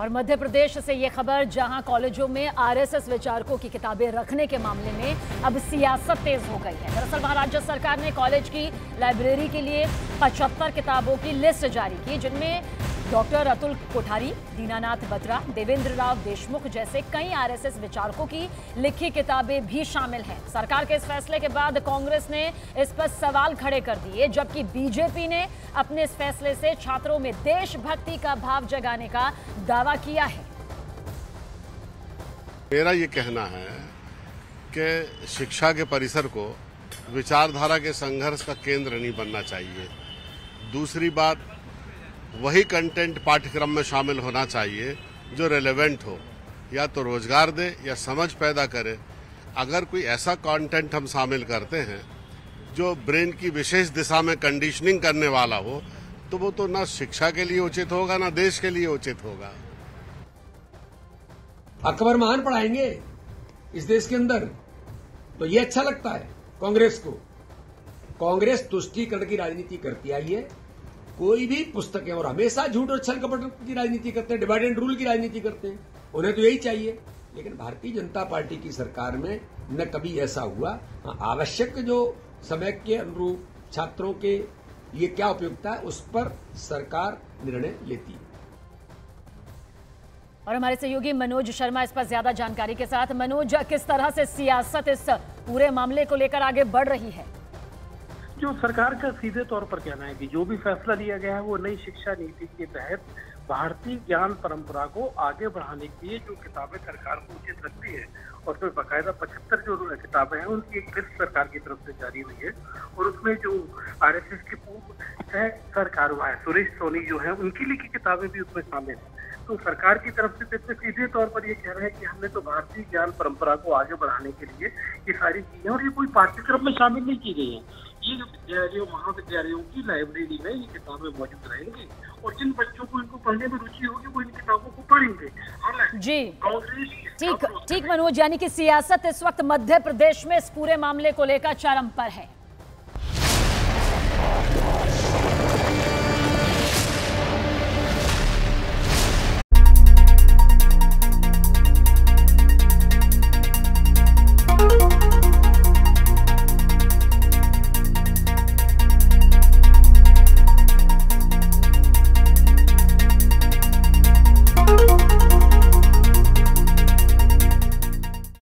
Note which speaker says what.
Speaker 1: और मध्य प्रदेश से ये खबर, जहाँ कॉलेजों में आरएसएस विचारकों की किताबें रखने के मामले में अब सियासत तेज हो गई है। दरअसल वहाँ राज्य सरकार ने कॉलेज की लाइब्रेरी के लिए 75 किताबों की लिस्ट जारी की, जिनमें डॉक्टर अतुल कोठारी, दीनानाथ बत्रा देवेंद्र राव देशमुख जैसे कई आरएसएस विचारकों की लिखी किताबें भी शामिल हैं। सरकार के इस फैसले के बाद कांग्रेस ने इस पर सवाल खड़े कर दिए, जबकि बीजेपी ने अपने इस फैसले से छात्रों में देशभक्ति का भाव जगाने का दावा किया है।
Speaker 2: मेरा ये कहना है कि शिक्षा के परिसर को विचारधारा के संघर्ष का केंद्र नहीं बनना चाहिए। दूसरी बात वही कंटेंट पाठ्यक्रम में शामिल होना चाहिए, जो रेलेवेंट हो। या तो रोज़गार दे, या समझ पैदा करे। अगर कोई ऐसा कंटेंट हम शामिल करते हैं, जो ब्रेन की विशेष दिशा में कंडीशनिंग करने वाला हो तो वो तो ना शिक्षा के लिए उचित होगा, ना देश के लिए उचित होगा।
Speaker 3: अकबर महान पढ़ाएँगे इस देश के अंदर। तो ये अच्छा लगता है कांग्रेस को। कांग्रेस तुष्टीकरण की राजनीति करती आई है। कोई भी पुस्तक है और हमेशा झूठ और छल कपट की राजनीति करते हैं डिवाइड एंड रूल की राजनीति करते हैं। उन्हें तो यही चाहिए। लेकिन भारतीय जनता पार्टी की सरकार में न कभी ऐसा हुआ। हाँ, आवश्यक जो समय के अनुरूप छात्रों के लिए क्या उपयुक्ता है उस पर सरकार निर्णय लेती है।
Speaker 1: और हमारे सहयोगी मनोज शर्मा इस पर ज़्यादा जानकारी के साथ। मनोज किस तरह से सियासत इस पूरे मामले को लेकर आगे बढ़ रही है?
Speaker 4: जो सरकार का सीधे तौर पर कहना है कि जो भी फैसला लिया गया है, वो नई शिक्षा नीति के तहत भारतीय ज्ञान परंपरा को आगे बढ़ाने के लिए जो किताबें सरकार को उचित लगती है, और फिर बाकायदा पचहत्तर जो किताबें हैं, उनकी एक लिस्ट सरकार की तरफ़ से जारी हुई है। और उसमें जो आरएसएस के पूर्व सह, सरकार हुआ है, सुरेश सोनी जो है, उनकी लिखी किताबें भी उसमें शामिल है। तो सरकार की तरफ़ से तो सीधे तौर पर ये कह रहे हैं कि हमने तो भारतीय ज्ञान परंपरा को आगे बढ़ाने के लिए ये सारी चीज़ें और ये कोई पाठ्यक्रम में शामिल नहीं की गई है। ये जो विद्यालयों महाविद्यालयों की लाइब्रेरी में ये किताबें मौजूद रहेंगी और जिन बच्चों को इनको पढ़ने में रुचि होगी वो इन किताबों को पढ़ेंगे।
Speaker 1: जी। ठीक ठीक मनोज यानी कि सियासत इस वक्त मध्य प्रदेश में इस पूरे मामले को लेकर चरम पर है।